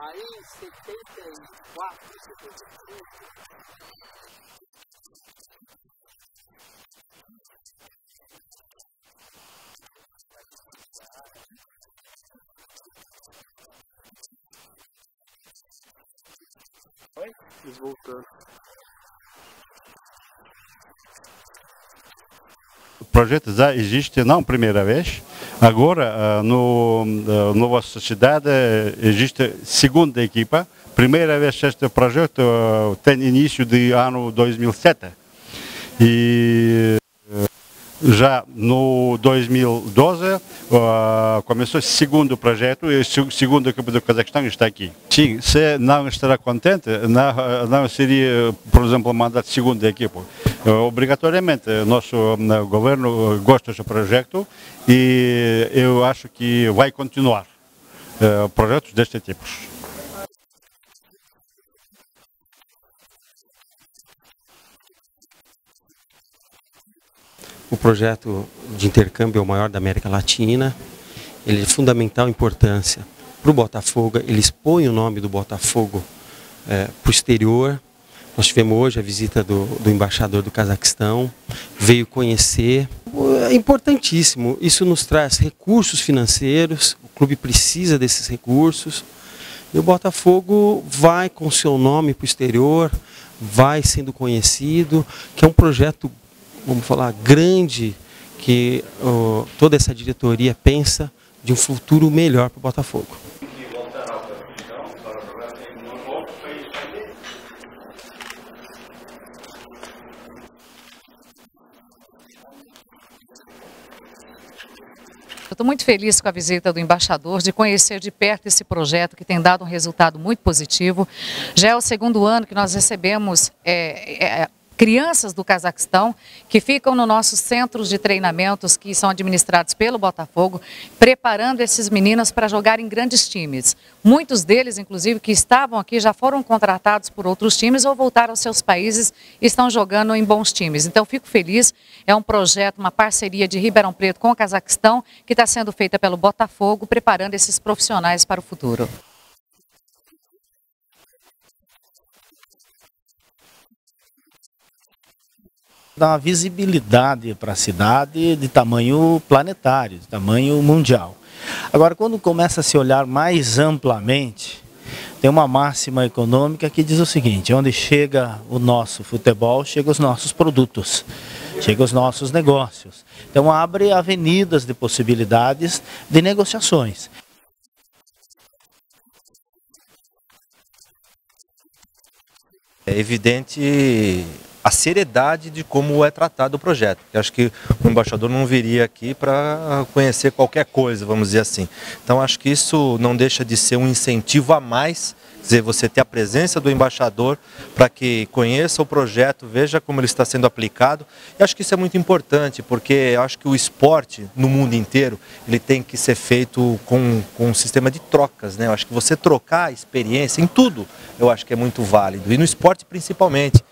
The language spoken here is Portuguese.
Aí, em 74, 75, Oi? Eles voltando. O projeto já existe não primeira vez. Agora, no, na nossa cidade, existe segunda equipa. Primeira vez este projeto tem início de ano 2007. E já no 2012 uh, começou o segundo projeto e o segundo equipe do Cazaquistão está aqui. Sim, se não estará contente, não, não seria, por exemplo, mandar segunda equipe. Uh, obrigatoriamente, nosso uh, governo gosta deste projeto e eu acho que vai continuar projetos deste tipo. O projeto de intercâmbio é o maior da América Latina. Ele é de fundamental importância para o Botafogo. Ele expõe o nome do Botafogo é, para o exterior. Nós tivemos hoje a visita do, do embaixador do Cazaquistão, veio conhecer. É importantíssimo. Isso nos traz recursos financeiros. O clube precisa desses recursos. E o Botafogo vai com seu nome para o exterior, vai sendo conhecido, que é um projeto vamos falar, grande que toda essa diretoria pensa de um futuro melhor para o Botafogo. Estou muito feliz com a visita do embaixador, de conhecer de perto esse projeto que tem dado um resultado muito positivo. Já é o segundo ano que nós recebemos é, é, crianças do Cazaquistão que ficam nos nossos centros de treinamentos que são administrados pelo Botafogo, preparando esses meninos para jogar em grandes times. Muitos deles, inclusive, que estavam aqui já foram contratados por outros times ou voltaram aos seus países e estão jogando em bons times. Então, fico feliz. É um projeto, uma parceria de Ribeirão Preto com o Cazaquistão que está sendo feita pelo Botafogo, preparando esses profissionais para o futuro. Dá uma visibilidade para a cidade de tamanho planetário, de tamanho mundial. Agora, quando começa a se olhar mais amplamente, tem uma máxima econômica que diz o seguinte: onde chega o nosso futebol, chegam os nossos produtos, chegam os nossos negócios. Então, abre avenidas de possibilidades de negociações. É evidente a seriedade de como é tratado o projeto. Eu acho que o embaixador não viria aqui para conhecer qualquer coisa, vamos dizer assim. Então acho que isso não deixa de ser um incentivo a mais dizer, você ter a presença do embaixador para que conheça o projeto, veja como ele está sendo aplicado. E acho que isso é muito importante, porque acho que o esporte no mundo inteiro, ele tem que ser feito com, com um sistema de trocas, né? Eu acho que você trocar experiência em tudo, eu acho que é muito válido. E no esporte principalmente.